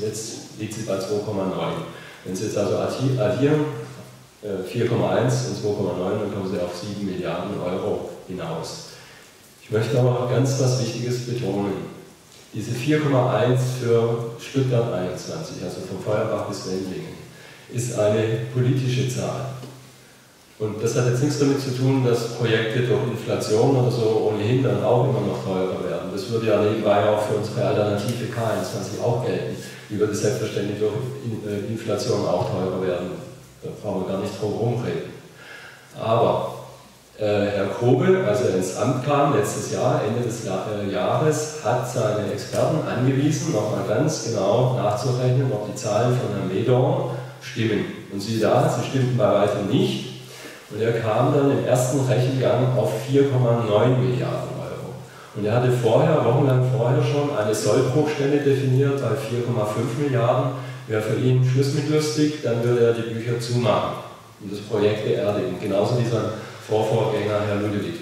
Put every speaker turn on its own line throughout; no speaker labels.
jetzt liegt sie bei 2,9. Wenn Sie jetzt also addieren, 4,1 äh, und 2,9, dann kommen Sie auf 7 Milliarden Euro hinaus. Ich möchte aber ganz was Wichtiges betonen. Diese 4,1 für Stuttgart 21, also von Feuerbach bis Wendlingen, ist eine politische Zahl. Und das hat jetzt nichts damit zu tun, dass Projekte durch Inflation oder so ohnehin dann auch immer noch teurer werden. Das würde ja nebenbei auch für unsere Alternative K21 auch gelten. Die würde selbstverständlich durch äh, Inflation auch teurer werden. Da brauchen wir gar nicht drum rumreden. Aber äh, Herr Kobel, als er ins Amt kam, letztes Jahr, Ende des Jahr, äh, Jahres, hat seine Experten angewiesen, nochmal ganz genau nachzurechnen, ob die Zahlen von Herrn Medorn stimmen. Und Sie da, sie stimmten bei weitem nicht. Und er kam dann im ersten Rechengang auf 4,9 Milliarden. Und er hatte vorher, wochenlang vorher schon, eine Sollbruchstelle definiert bei 4,5 Milliarden. Wäre für ihn Schluss mit lustig, dann würde er die Bücher zumachen und das Projekt beerdigen. Genauso wie sein Vorvorgänger Herr Ludwig.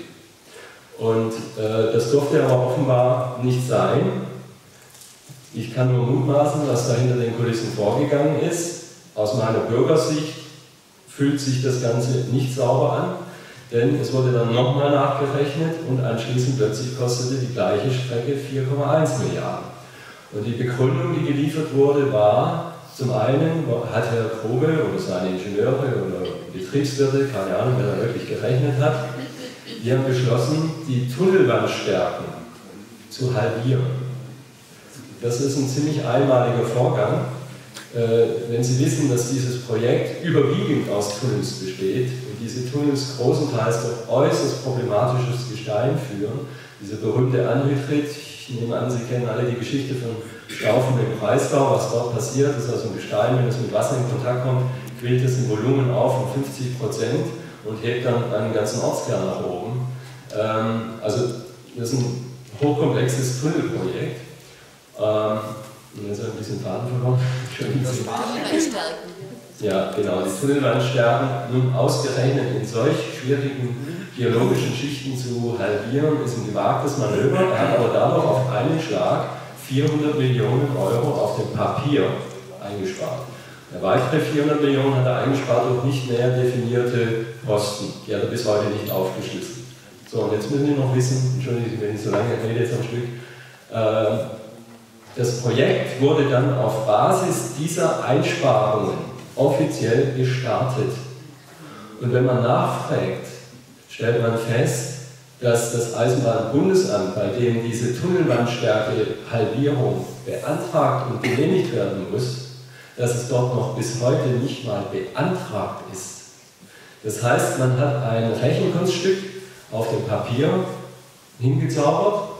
Und äh, das durfte aber offenbar nicht sein. Ich kann nur mutmaßen, was da hinter den Kulissen vorgegangen ist. Aus meiner Bürgersicht fühlt sich das Ganze nicht sauber an, denn es wurde dann nochmal nachgerechnet und anschließend plötzlich kostete die gleiche Strecke 4,1 Milliarden. Und die Begründung, die geliefert wurde, war, zum einen hat Herr Krobel oder seine Ingenieure oder Betriebswirte, keine Ahnung, wer da wirklich gerechnet hat, die haben beschlossen, die Tunnelwandstärken zu halbieren. Das ist ein ziemlich einmaliger Vorgang wenn Sie wissen, dass dieses Projekt überwiegend aus Tunnels besteht und diese Tunnels großenteils durch äußerst problematisches Gestein führen, diese berühmte Anhydrit, ich nehme an, Sie kennen alle die Geschichte von Staufen im Breisgau, was dort passiert, ist also ein Gestein, wenn es mit Wasser in Kontakt kommt, quillt es im Volumen auf um 50 Prozent und hebt dann einen ganzen Ortskern nach oben. Ähm, also das ist ein hochkomplexes Tunnelprojekt. Ähm, jetzt habe ich ein bisschen Faden verloren. Ja, genau, die Tunnelwandstärken nun ausgerechnet in solch schwierigen geologischen Schichten zu halbieren, ist ein gewagtes Manöver. Er hat aber dadurch auf einen Schlag 400 Millionen Euro auf dem Papier eingespart. Der weitere 400 Millionen hat er eingespart durch nicht näher definierte Posten. Die hat er bis heute nicht aufgeschlüsselt. So, und jetzt müssen wir noch wissen, entschuldigen Sie, wenn ich so lange rede jetzt am Stück, äh, das Projekt wurde dann auf Basis dieser Einsparungen offiziell gestartet. Und wenn man nachfragt, stellt man fest, dass das Eisenbahnbundesamt, bei dem diese Tunnelwandstärke-Halbierung beantragt und genehmigt werden muss, dass es dort noch bis heute nicht mal beantragt ist. Das heißt, man hat ein Rechenkunststück auf dem Papier hingezaubert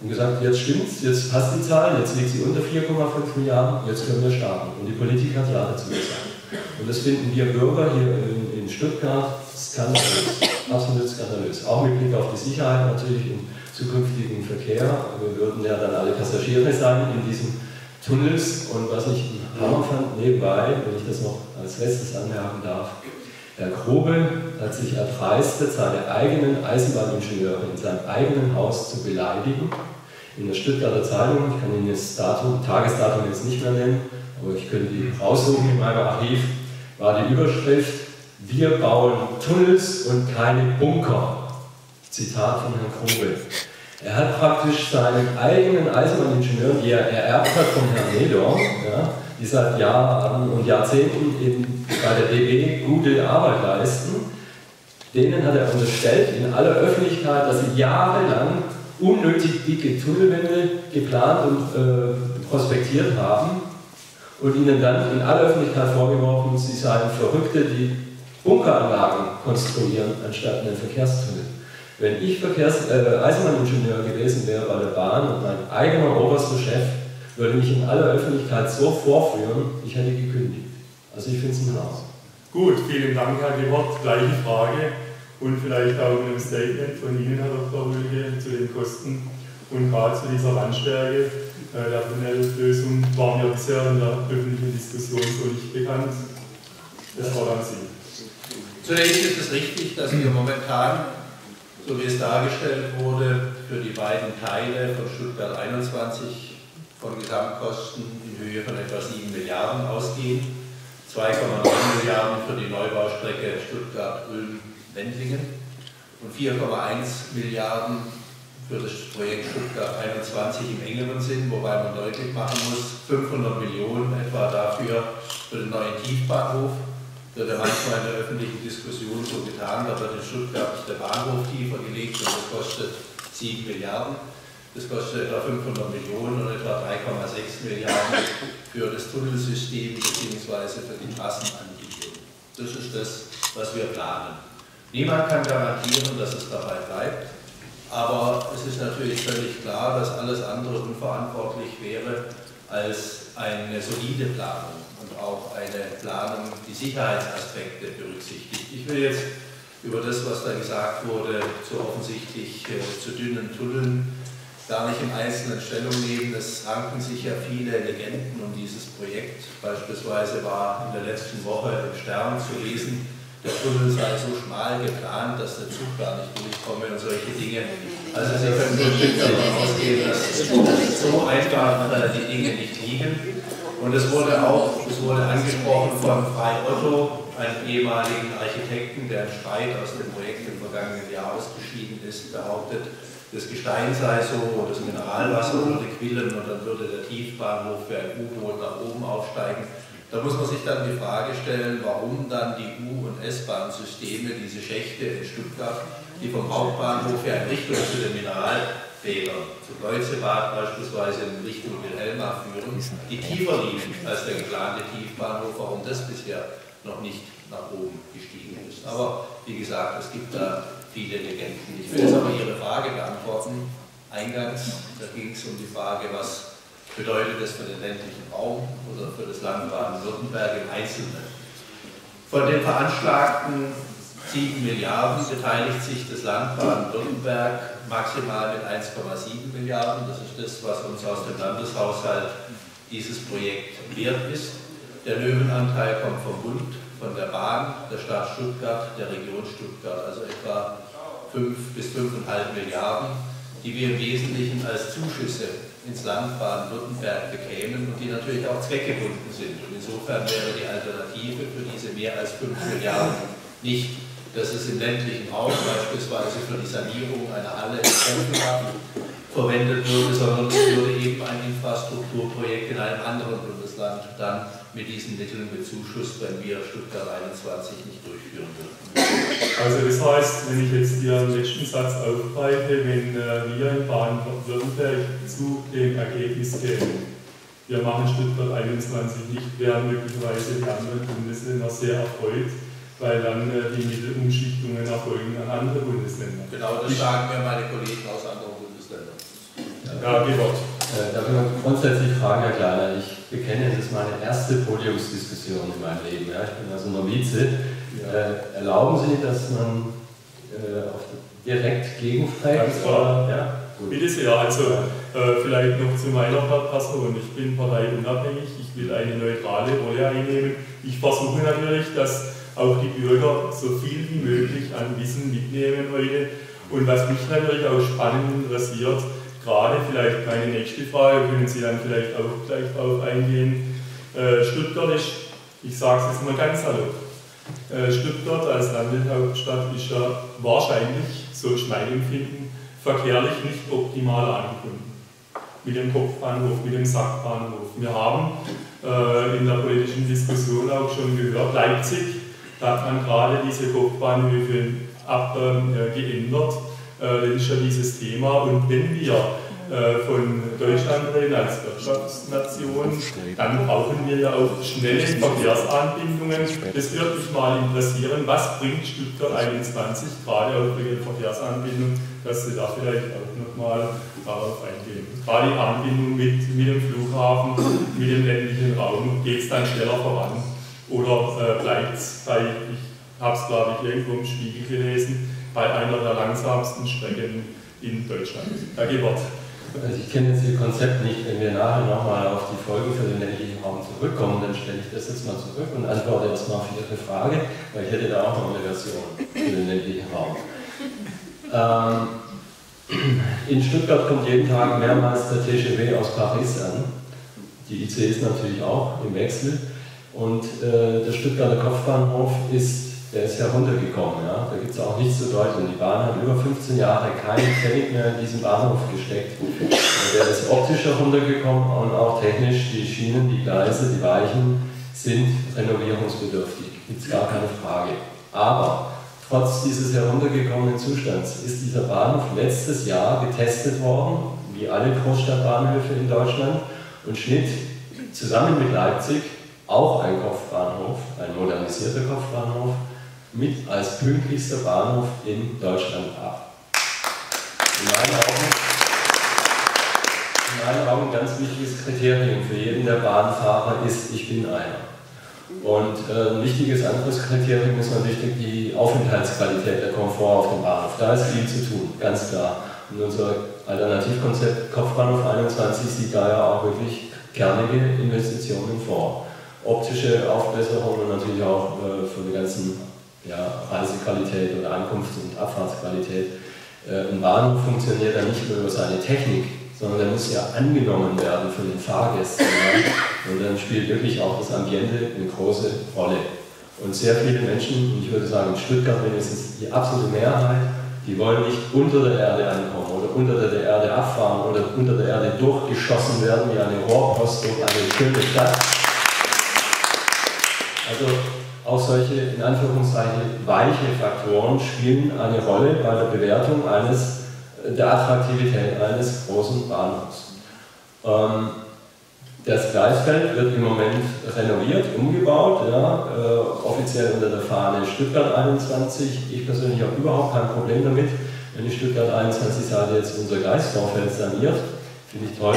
und gesagt, jetzt stimmt's, jetzt passt die Zahl, jetzt liegt sie unter 4,5 Milliarden, jetzt können wir starten. Und die Politik hat Ja dazu gesagt. Und das finden wir Bürger hier in, in Stuttgart skandalös, absolut skandalös. Auch mit Blick auf die Sicherheit natürlich im zukünftigen Verkehr. Wir würden ja dann alle Passagiere sein in diesen Tunnels. Und was ich Hammer fand nebenbei, wenn ich das noch als letztes anmerken darf, Herr Grobe hat sich erdreistet, seine eigenen Eisenbahningenieure in seinem eigenen Haus zu beleidigen. In der Stuttgarter Zeitung, ich kann Ihnen das Datum, Tagesdatum jetzt nicht mehr nennen, aber ich könnte die raussuchen in meinem Archiv, war die Überschrift, wir bauen Tunnels und keine Bunker. Zitat von Herrn Grobe. Er hat praktisch seinen eigenen Eisenbahningenieuren, die er ererbt hat von Herrn Nedorm, ja, die seit Jahren und Jahrzehnten in, bei der DB gute Arbeit leisten, denen hat er unterstellt in aller Öffentlichkeit, dass sie jahrelang unnötig dicke Tunnelwände geplant und äh, prospektiert haben und ihnen dann in aller Öffentlichkeit vorgeworfen, sie seien Verrückte, die Bunkeranlagen konstruieren anstatt einen Verkehrstunnel. Wenn ich Verkehrs äh, Eisenbahningenieur gewesen wäre bei der Bahn und mein eigener oberster Chef würde mich in aller Öffentlichkeit so vorführen, ich hätte gekündigt. Also ich finde es ein Haus.
Gut, vielen Dank, Herr Gebhardt. Gleiche Frage und vielleicht auch ein Statement von Ihnen, Herr Dr. Rüdige, zu den Kosten und gerade zu dieser Wandstärke äh, der Tunnellösung waren ja bisher in der öffentlichen Diskussion so nicht bekannt. Das war dann Sie.
Zunächst ist es richtig, dass wir momentan, so wie es dargestellt wurde, für die beiden Teile von Stuttgart 21 von Gesamtkosten in Höhe von etwa 7 Milliarden ausgehen. 2,9 Milliarden für die Neubaustrecke Stuttgart-Ulm-Wendlingen und 4,1 Milliarden für das Projekt Stuttgart 21 im engeren Sinn, wobei man deutlich machen muss, 500 Millionen etwa dafür für den neuen Tiefbahnhof. Wird ja manchmal in der öffentlichen Diskussion so getan, da wird in Stuttgart der Bahnhof tiefer gelegt und das kostet 7 Milliarden. Das kostet etwa 500 Millionen und etwa 3,6 Milliarden für das Tunnelsystem bzw. für die Trassenanbindung. Das ist das, was wir planen. Niemand kann garantieren, dass es dabei bleibt, aber es ist natürlich völlig klar, dass alles andere unverantwortlich wäre als eine solide Planung und auch eine Planung, die Sicherheitsaspekte berücksichtigt. Ich will jetzt über das, was da gesagt wurde, zu offensichtlich äh, zu dünnen Tunneln gar nicht im Einzelnen Stellung nehmen. Es ranken sich ja viele Legenden um dieses Projekt. Beispielsweise war in der letzten Woche im Stern zu lesen, der Tunnel sei so schmal geplant, dass der Zug gar nicht durchkomme und solche Dinge. Also Sie können Stück davon ausgehen, dass so einfach die Dinge nicht liegen. Und es wurde auch es wurde angesprochen von Frei Otto, einem ehemaligen Architekten, der im Streit aus dem Projekt im vergangenen Jahr ausgeschieden ist, behauptet, das Gestein sei so, das Mineralwasser würde quillen und dann würde der Tiefbahnhof für ein U-Boot nach oben aufsteigen. Da muss man sich dann die Frage stellen, warum dann die U- und S-Bahn-Systeme, diese Schächte in Stuttgart, die vom Hauptbahnhof her in Richtung zu den Mineralfedern, zu Leutzebad beispielsweise in Richtung Wilhelma führen, die tiefer liegen als der geplante Tiefbahnhof, warum das bisher noch nicht nach oben gestiegen ist. Aber wie gesagt, es gibt da viele Legenden. Ich will jetzt aber Ihre Frage beantworten. Eingangs, da ging es um die Frage, was bedeutet das für den ländlichen Raum oder für das Land Baden-Württemberg im Einzelnen. Von den veranschlagten 7 Milliarden beteiligt sich das Land Baden-Württemberg maximal mit 1,7 Milliarden. Das ist das, was uns aus dem Landeshaushalt dieses Projekt wert ist. Der Löwenanteil kommt vom Bund, von der Bahn, der Stadt Stuttgart, der Region Stuttgart, also etwa 5 bis 5,5 Milliarden, die wir im Wesentlichen als Zuschüsse ins Land Baden-Württemberg bekämen und die natürlich auch zweckgebunden sind. Und insofern wäre die Alternative für diese mehr als 5 Milliarden nicht, dass es im ländlichen Raum beispielsweise für die Sanierung einer Halle in Kempfenhafen verwendet würde, sondern es würde eben ein Infrastrukturprojekt in einem anderen Bundesland dann mit diesen Mitteln bezuschusst, wenn wir Stuttgart 21 nicht durchführen würden.
Also das heißt, wenn ich jetzt Ihren letzten Satz aufgreife, wenn äh, wir in Baden-Württemberg zu dem Ergebnis kämen, wir machen Stuttgart 21 nicht, wären möglicherweise die anderen Bundesländer sehr erfreut, weil dann äh, die Mittelumschichtungen erfolgen an andere Bundesländer.
Genau, das sagen mir meine Kollegen aus anderen Bundesländern.
Ja, Gebot.
Äh, darf ich grundsätzlich fragen, Herr Kleiner? Ich bekenne, das ist meine erste Podiumsdiskussion in meinem Leben. Ja? Ich bin also Novize. Äh, erlauben Sie, dass man äh, direkt gegenfragt?
Ja? Bitte sehr. Also äh, vielleicht noch zu meiner Person. Ich bin parteiunabhängig. Ich will eine neutrale Rolle einnehmen. Ich versuche natürlich, dass auch die Bürger so viel wie möglich an Wissen mitnehmen heute. Und was mich natürlich auch spannend interessiert, gerade vielleicht meine nächste Frage, können Sie dann vielleicht auch gleich darauf eingehen. Äh, Stuttgart ist, ich sage es jetzt mal ganz salopp, Stuttgart als Landeshauptstadt ist ja wahrscheinlich, so ist mein Empfinden, verkehrlich nicht optimal angebunden. Mit dem Kopfbahnhof, mit dem Sackbahnhof. Wir haben äh, in der politischen Diskussion auch schon gehört, Leipzig, da hat man gerade diese Kopfbahnhöfe abgeändert. Ähm, äh, ist ja dieses Thema. Und wenn wir äh, von Deutschland reden als Wirtschaftsnation, dann brauchen wir ja auch schnelle Verkehrsanbindungen. Das würde mich mal interessieren, was bringt Stuttgart 21 gerade für die Verkehrsanbindung, dass Sie da vielleicht auch nochmal darauf eingehen. Gerade die Anbindung mit, mit dem Flughafen, mit dem ländlichen Raum, geht es dann schneller voran oder äh, bleibt es bei, ich habe es glaube ich irgendwo im Spiegel gelesen, bei einer der langsamsten Strecken in Deutschland. Herr Gebert.
Also ich kenne jetzt Ihr Konzept nicht. Wenn wir nachher nochmal auf die Folgen für den ländlichen Raum zurückkommen, dann stelle ich das jetzt mal zurück und antworte erstmal auf Ihre Frage, weil ich hätte da auch noch eine Version für den ländlichen Raum. Ähm, In Stuttgart kommt jeden Tag mehrmals der TGV aus Paris an. Die ICEs natürlich auch im Wechsel. Und äh, der Stuttgarter Kopfbahnhof ist, der ist heruntergekommen. Ja? Da gibt es auch nichts zu deuten. Die Bahn hat über 15 Jahre keinen Pfennig mehr in diesen Bahnhof gesteckt. Der ist optisch heruntergekommen und auch technisch. Die Schienen, die Gleise, die Weichen sind renovierungsbedürftig. Gibt es gar keine Frage. Aber trotz dieses heruntergekommenen Zustands ist dieser Bahnhof letztes Jahr getestet worden, wie alle Großstadtbahnhöfe in Deutschland, und schnitt zusammen mit Leipzig auch ein Kopfbahnhof, ein modernisierter Kopfbahnhof, mit als pünktlichster Bahnhof in Deutschland ab. In meinen Augen, in meinen Augen ein ganz wichtiges Kriterium für jeden der Bahnfahrer ist, ich bin einer. Und äh, ein wichtiges anderes Kriterium ist natürlich die Aufenthaltsqualität, der Komfort auf dem Bahnhof. Da ist viel zu tun, ganz klar. Und unser Alternativkonzept Kopfbahnhof 21 sieht da ja auch wirklich kernige Investitionen vor. Optische Aufbesserungen und natürlich auch äh, von der ganzen ja, Reisequalität oder Ankunfts- und Abfahrtsqualität. Äh, ein Bahnhof funktioniert ja nicht nur über seine Technik, sondern der muss ja angenommen werden von den Fahrgästen. Und dann spielt wirklich auch das Ambiente eine große Rolle. Und sehr viele Menschen, und ich würde sagen in Stuttgart mindestens die absolute Mehrheit, die wollen nicht unter der Erde ankommen oder unter der Erde abfahren oder unter der Erde durchgeschossen werden wie eine Rohrpost durch eine schöne Stadt. Also auch solche in Anführungszeichen weiche Faktoren spielen eine Rolle bei der Bewertung eines der Attraktivität eines großen Bahnhofs. Ähm, das Gleisfeld wird im Moment renoviert, umgebaut, ja, äh, offiziell unter der Fahne Stuttgart 21. Ich persönlich habe überhaupt kein Problem damit, wenn die Stuttgart 21 sage, jetzt unser Gleisvorfeld saniert. Finde ich toll,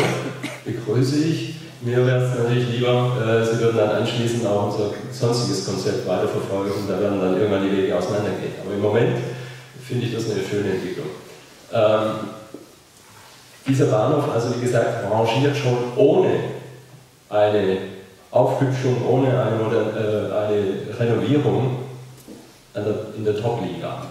begrüße ich. Mir wäre es natürlich lieber, äh, Sie würden dann anschließend auch unser sonstiges Konzept weiterverfolgen und da werden dann irgendwann die Wege auseinandergehen. Aber im Moment finde ich das eine schöne Entwicklung. Ähm, dieser Bahnhof, also wie gesagt, rangiert schon ohne eine Aufhübschung, ohne eine, äh, eine Renovierung in der Top-Liga.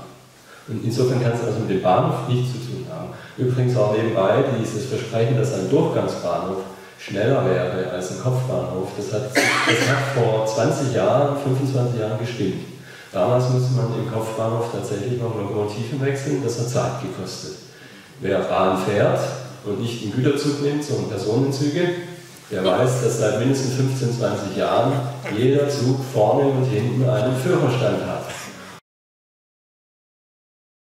Und insofern kann es also mit dem Bahnhof nichts zu tun haben. Übrigens auch nebenbei dieses Versprechen, dass ein Durchgangsbahnhof schneller wäre als ein Kopfbahnhof, das hat, das hat vor 20 Jahren, 25 Jahren gestimmt. Damals musste man im Kopfbahnhof tatsächlich noch Lokomotiven wechseln, das hat Zeit gekostet. Wer Bahn fährt und nicht einen Güterzug nimmt, sondern Personenzüge, der weiß, dass seit mindestens 15, 20 Jahren jeder Zug vorne und hinten einen Führerstand hat.